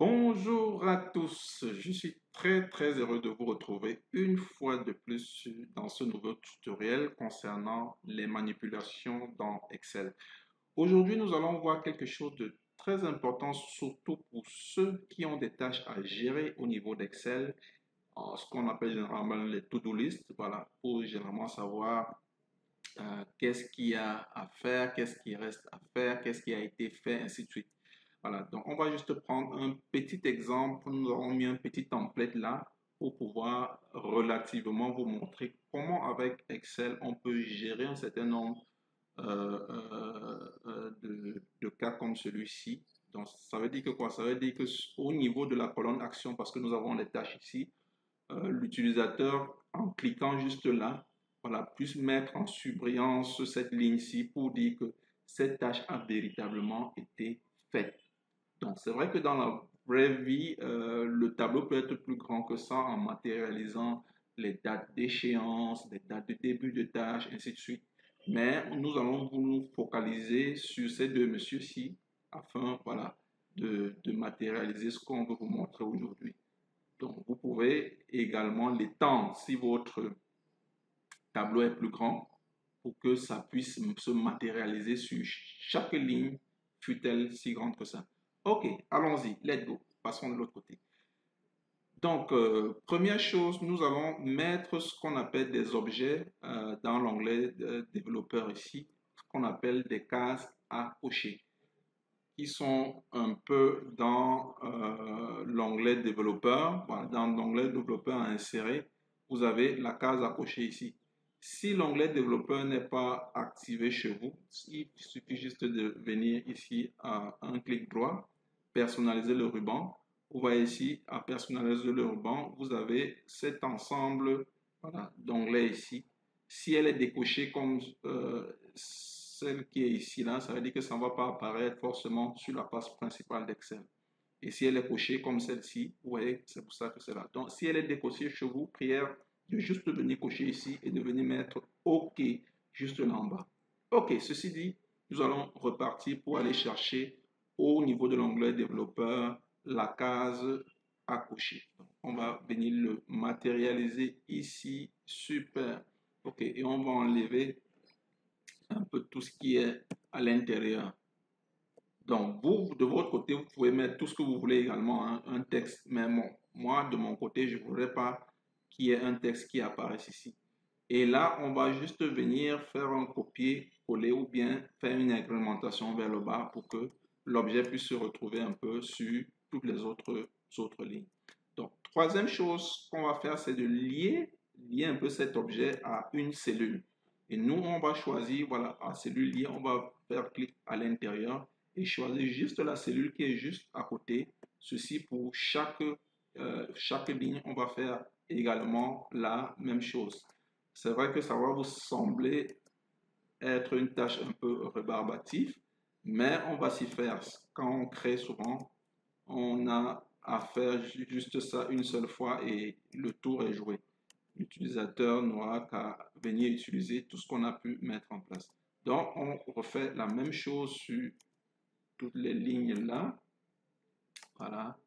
Bonjour à tous, je suis très très heureux de vous retrouver une fois de plus dans ce nouveau tutoriel concernant les manipulations dans Excel. Aujourd'hui, nous allons voir quelque chose de très important, surtout pour ceux qui ont des tâches à gérer au niveau d'Excel, ce qu'on appelle généralement les to-do list, voilà, pour généralement savoir euh, qu'est-ce qu'il y a à faire, qu'est-ce qui reste à faire, qu'est-ce qui a été fait, ainsi de suite. Voilà, donc on va juste prendre un petit exemple. Nous avons mis un petit template là pour pouvoir relativement vous montrer comment avec Excel on peut gérer un certain nombre euh, euh, euh, de, cas comme celui-ci. Donc ça veut dire que quoi? Ça veut dire que au niveau de la colonne action, parce que nous avons les tâches ici, l'utilisateur en cliquant juste là, voilà, puisse mettre en surbrillance cette ligne-ci pour dire que cette tâche a véritablement été faite. Donc, c'est vrai que dans la vraie vie, euh, le tableau peut être plus grand que ça en matérialisant les dates d'échéance, les dates de début de tâche, ainsi de suite. Mais nous allons nous focaliser sur ces deux messieurs-ci afin de, de matérialiser ce qu'on veut vous montrer aujourd'hui. Donc, vous pouvez également l'étendre si votre tableau est plus grand pour que ça puisse se matérialiser sur chaque ligne, fut-elle si grande que ça. Ok, allons-y, let's go. Passons de l'autre côté. Donc, euh, première chose, nous allons mettre ce qu'on appelle des objets euh, dans l'onglet développeur ici, ce qu'on appelle des cases à cocher, qui sont un peu dans euh, l'onglet développeur. dans l'onglet développeur à insérer, vous avez la case à cocher ici. Si l'onglet développeur n'est pas activé chez vous, il suffit juste de venir ici à un clic droit, personnaliser le ruban. Vous voyez ici, à personnaliser le ruban, vous avez cet ensemble d'onglets ici. Si elle est décochée comme euh, celle qui est ici, là, ça veut dire que ça ne va pas apparaître forcément sur la page principale d'Excel. Et si elle est cochée comme celle-ci, vous voyez, c'est pour ça que c'est là. Donc, si elle est décochée chez vous, prière de juste venir cocher ici et de venir mettre OK juste là en bas. OK, ceci dit, nous allons repartir pour aller chercher au niveau de l'onglet développeur la case à cocher. on va venir le matérialiser ici. Super. OK, et on va enlever un peu tout ce qui est à l'intérieur. Donc, vous, de votre côté, vous pouvez mettre tout ce que vous voulez également, hein, un texte. Mais moi, de mon côté, je ne voudrais pas qu'il y ait un texte qui apparaisse ici. Et là, on va juste venir faire un copier-coller ou bien faire une incrémentation vers le bas pour que l'objet puisse se retrouver un peu sur toutes les autres, autres lignes. Donc, troisième chose qu'on va faire, c'est de lier, lier un peu cet objet à une cellule. Et nous, on va choisir, voilà, à cellule liée, on va faire clic à l'intérieur et choisir juste la cellule qui est juste à côté. Ceci pour chaque, euh, chaque ligne, on va faire également la même chose. C'est vrai que ça va vous sembler être une tâche un peu rébarbative, mais on va s'y faire. Quand on crée souvent, on a à faire juste ça une seule fois et le tour est joué. L'utilisateur n'aura qu'à venir utiliser tout ce qu'on a pu mettre en place. Donc, on refait la même chose sur toutes les lignes là. Voilà.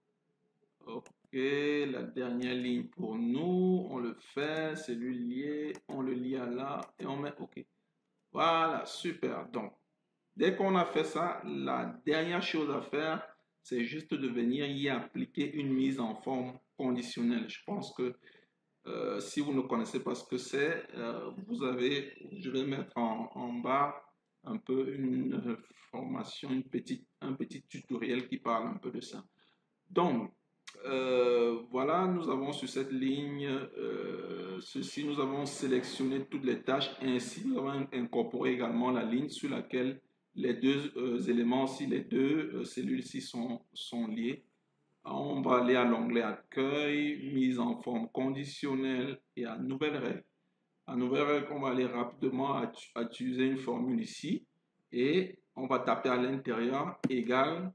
OK, la dernière ligne pour nous, on le fait, c'est lui lié, on le lie à là et on met OK. Voilà, super. Donc, Dès qu'on a fait ça, la dernière chose à faire, c'est juste de venir y appliquer une mise en forme conditionnelle. Je pense que euh, si vous ne connaissez pas ce que c'est, euh, vous avez, je vais mettre en, bas un peu une formation, une petite, un petit tutoriel qui parle un peu de ça. Donc, euh, voilà, nous avons sur cette ligne, ceci, nous avons sélectionné toutes les tâches, ainsi nous avons incorporé également la ligne sur laquelle les deux euh, éléments si les deux euh, cellules-ci sont, liées. On va aller à l'onglet Accueil, mise en forme conditionnelle et à Nouvelle règle. À Nouvelle règle, on va aller rapidement à, utiliser une formule ici et on va taper à l'intérieur égal.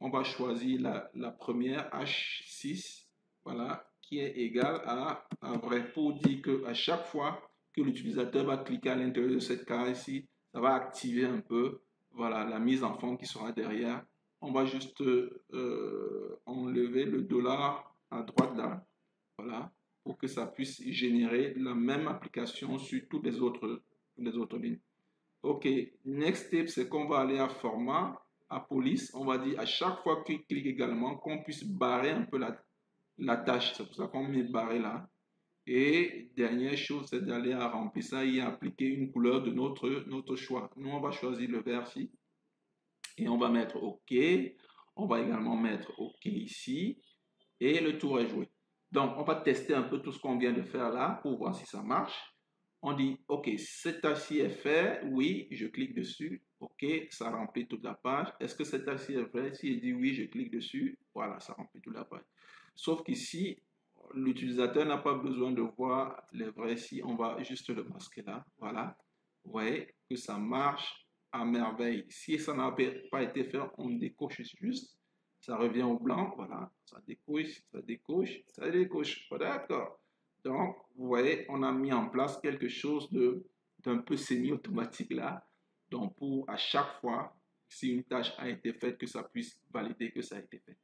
On va choisir la, la, première H6, voilà, qui est égale à, à vrai pour dire que à chaque fois que l'utilisateur va cliquer à l'intérieur de cette case ici, ça va activer un peu voilà, la mise en forme qui sera derrière on va juste euh, enlever le dollar à droite là. Voilà. Pour que ça puisse générer la même application sur toutes les autres, les autres lignes. OK. Next step, c'est qu'on va aller à format, à police. On va dire à chaque fois qu'il clique également qu'on puisse barrer un peu la, la tâche. C'est pour ça qu'on met barré là. Et dernière chose, c'est d'aller à remplir ça et appliquer une couleur de notre, notre choix. Nous, on va choisir le vert ici. Et on va mettre OK. On va également mettre OK ici. Et le tour est joué. Donc, on va tester un peu tout ce qu'on vient de faire là pour voir si ça marche. On dit, OK, cet acier est fait. Oui, je clique dessus. OK, ça remplit toute la page. Est-ce que cet acier est fait Si il dit oui, je clique dessus. Voilà, ça remplit toute la page. Sauf qu'ici, l'utilisateur n'a pas besoin de voir les vrais si on va juste le masquer là. Voilà. Vous voyez que ça marche à merveille. Si ça n'a pas été fait, on décoche juste. Ça revient au blanc. Voilà. Ça décoche, ça décoche, ça décoche. D'accord. Donc, vous voyez, on a mis en place quelque chose d'un peu semi-automatique là. Donc, pour à chaque fois, si une tâche a été faite, que ça puisse valider que ça a été fait.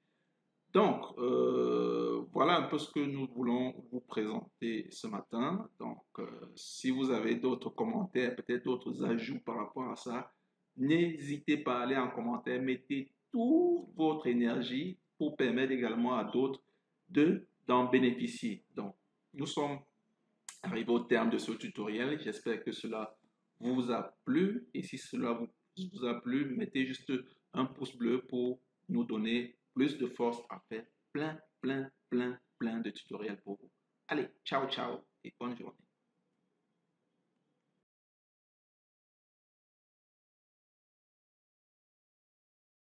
Donc, euh, voilà un peu ce que nous voulons vous présenter ce matin. Donc, euh, si vous avez d'autres commentaires, peut-être d'autres ajouts par rapport à ça, n'hésitez pas à aller en commentaire. Mettez toute votre énergie pour permettre également à d'autres de d'en bénéficier. Donc, nous sommes arrivés au terme de ce tutoriel. J'espère que cela vous a plu. Et si cela vous a plu, mettez juste un pouce bleu pour nous donner plus de force à faire plein, plein, plein, plein de tutoriels pour vous. Allez, ciao, ciao et bonne journée.